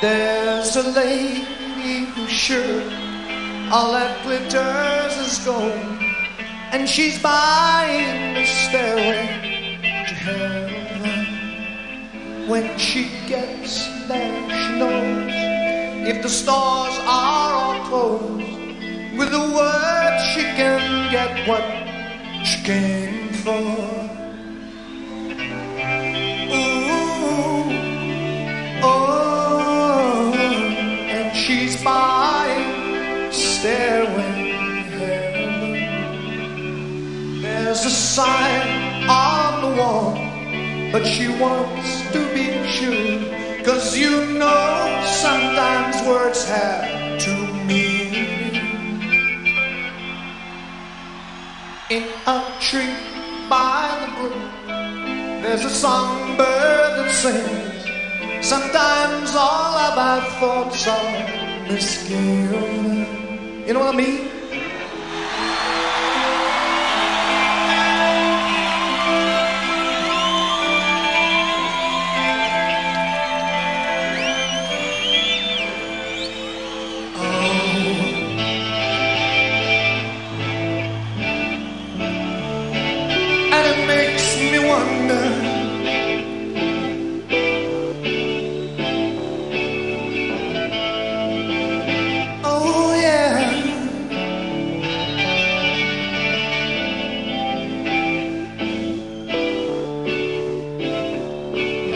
There's a lady who's sure all that glitters is gold, and she's buying the stairway to heaven. When she gets there, she knows if the stars are all closed, with a word she can get what she came for. Buying stairway to. There's a sign on the wall, but she wants to be sure. Cause you know sometimes words have two meanings. In a tree by the brook, there's a songbird that sings. Sometimes all of our thoughts are misgiven. You know what I mean?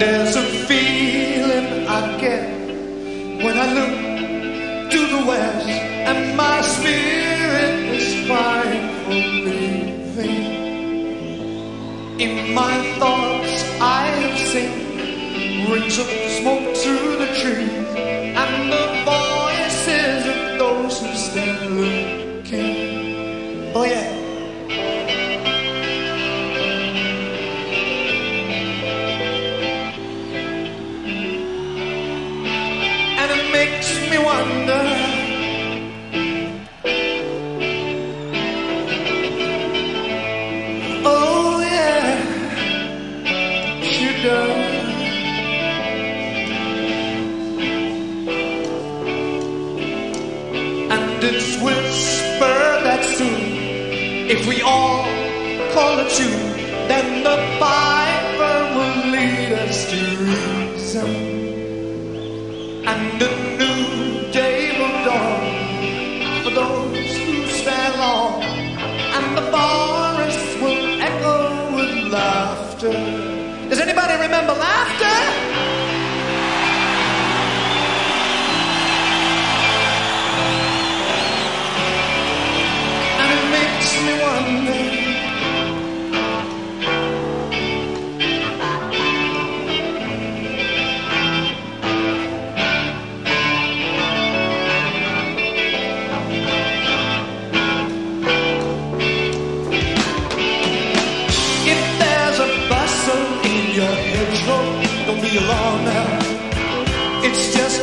There's a feeling I get when I look to the west and my spirit is crying for living in my thoughts, I have seen rings of smoke through the trees It's whispered that soon, if we all call it tune, then the Bible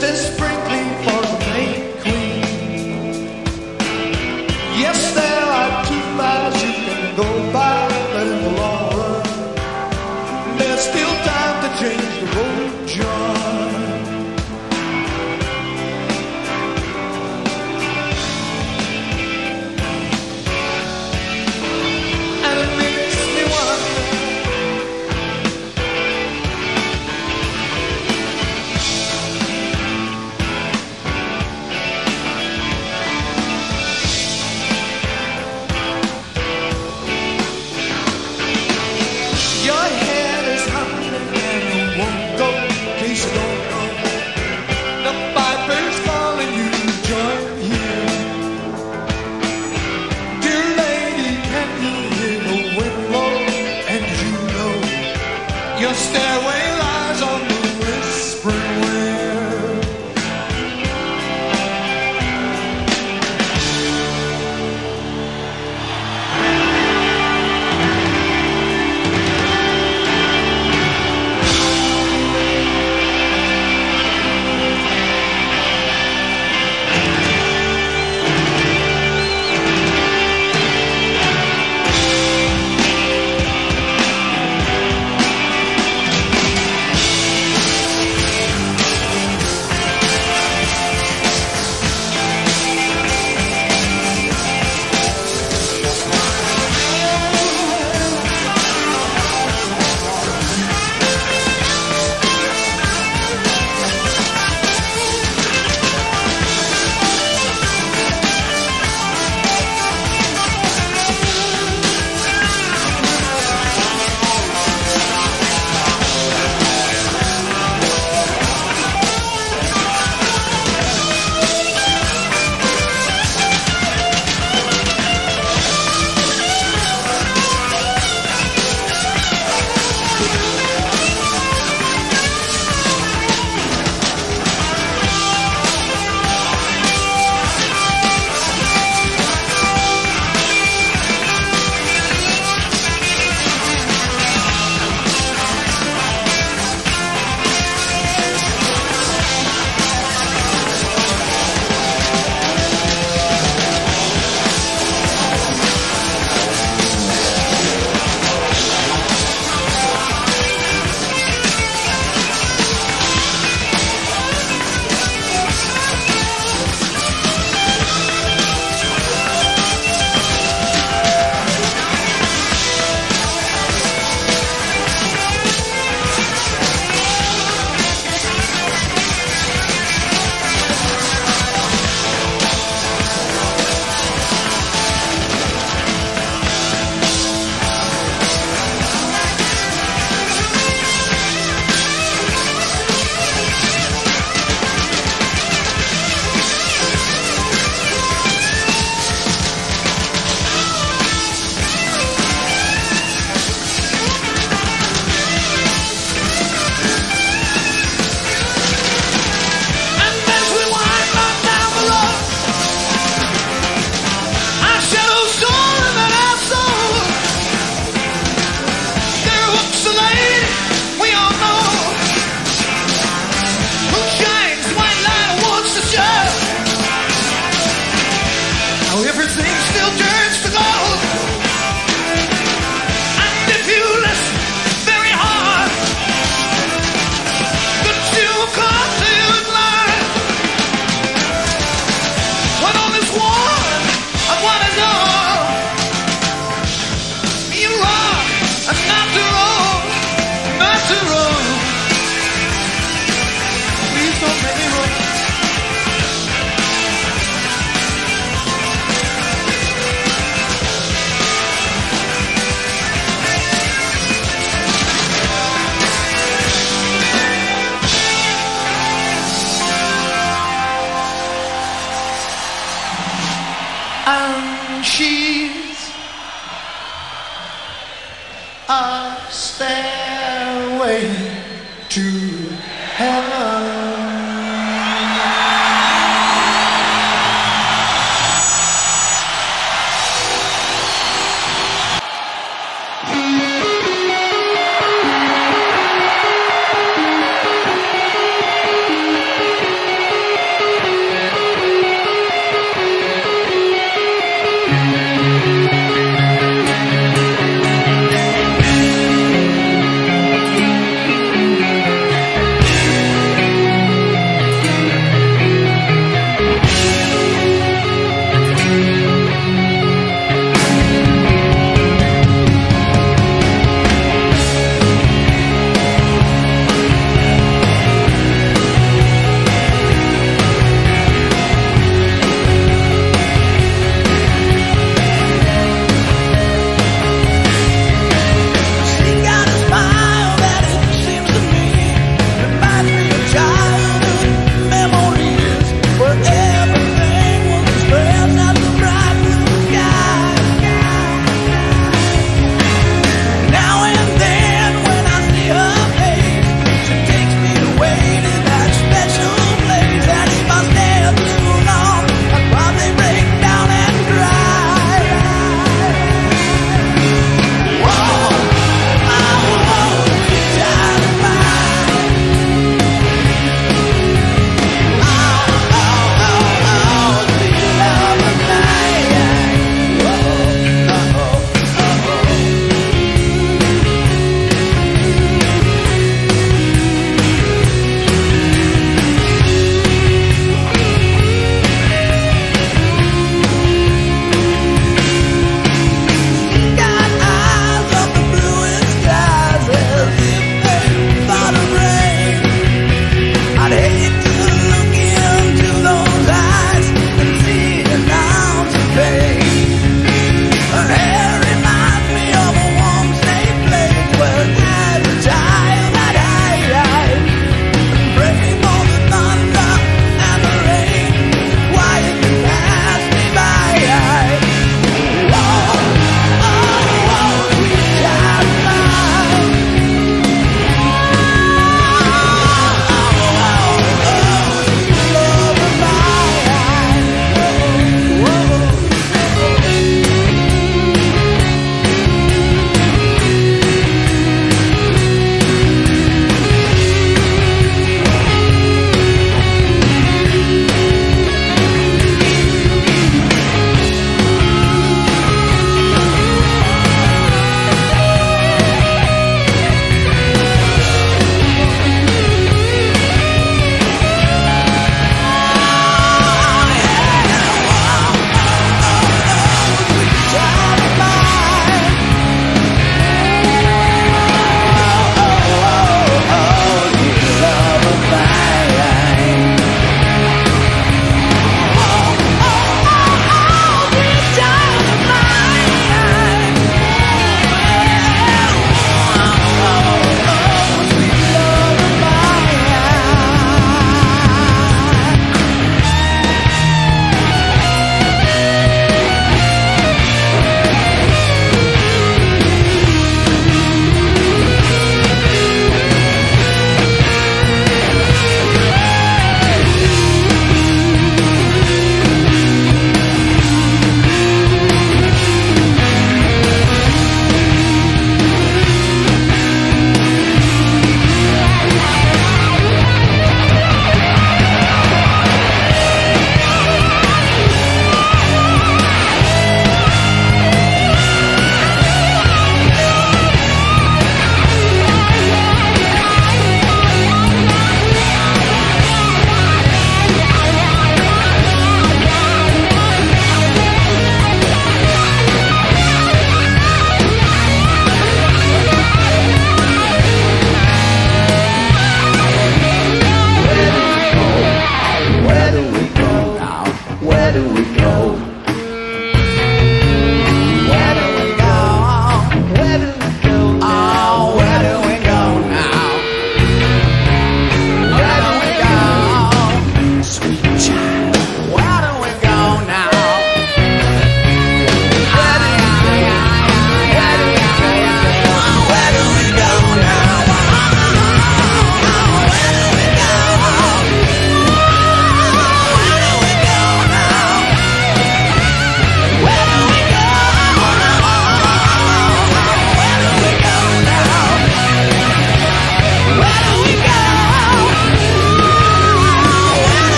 It's